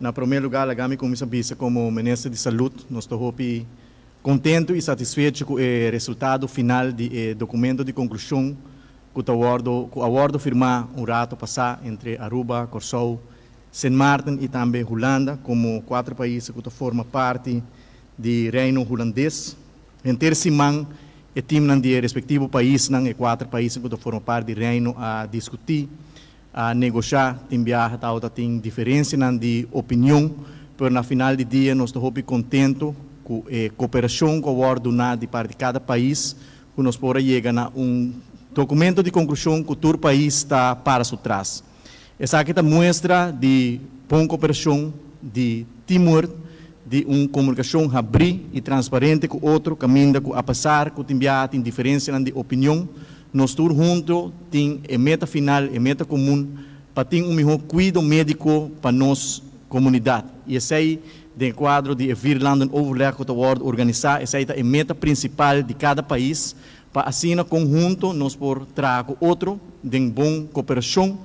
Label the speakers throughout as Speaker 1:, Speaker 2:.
Speaker 1: Na primeiro lugar, a Gami Comissão Bisa como Ministro de Saúde, nós estamos contente e satisfeito com o resultado final do eh, documento de conclusão que o acordo, que o acordo firmar um rato passar entre Aruba, Corsou, Saint Martin e também Holanda, como quatro países que formam parte do Reino Holandês. Em terceiro e time de respectivo país, e quatro países que formam parte do Reino a discutir, a negociar, viagem, tal, tem diferença de opinião, mas na final do dia nós estamos contentes com a eh, cooperação com o acordo de parte de cada país, que nós podemos chegar a um documento de conclusão que todo país está para trás. Essa aqui mostra de boa cooperação, de Timor, de uma comunicação abril e transparente com outro caminho, a passar, com enviar, tem diferença de opinião. Nós todos juntos tem a meta final, a meta comum, para ter um melhor cuidado médico para nossa comunidade. E esse aí, de quadro de Virlanden Overleg com o World organizar, essa aí é a meta principal de cada país, para assim, conjunto, nós por trago outro, de boa cooperação,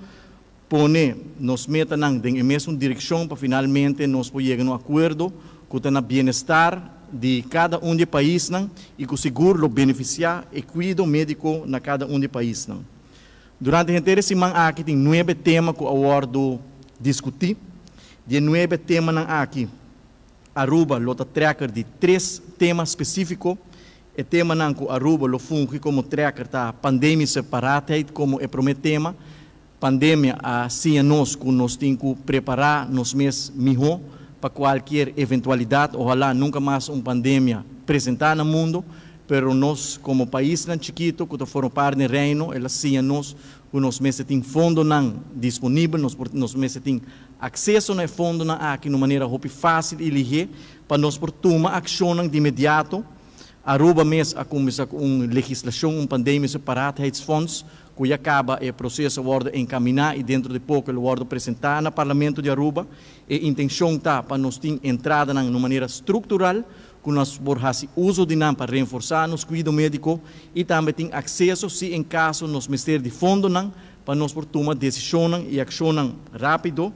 Speaker 1: pone nos meta em mesma direção para finalmente nós chegar no acordo com o bem-estar de cada um de país não, e com seguro beneficiar e cuido médico na cada um de país não. Durante a inteira semana aqui tem nove temas que o acordo discutir. De nove temas aqui, Aruba lota tracker de três temas específicos. O tema não que Aruba lo funge como tracker tá pandemia separada como é primeiro tema pandemia assim nós que nós temos que preparar nos meses melhor para qualquer eventualidade, ojalá nunca mais uma pandemia apresentar no mundo, pero nós como país tão chiquito, que foram parte do reino, ela sim nós, nós meses tem fundo não disponível, nós, nós meses tem acesso no fundo não aqui de maneira fácil e ligeira, para nós por tomar ação de imediato, Aruba mês a começar legislação, uma pandemia separada, fundos, que acaba o processo de encaminhar e dentro de pouco o Word apresentar no Parlamento de Aruba. E a intenção está para nós ter entrada de uma maneira estrutural, que nós podemos uso de não para reforçar nos cuidado médico e também tem acesso, se em caso nos ministérios de fundo, para nós por tomar decisão e ação rápido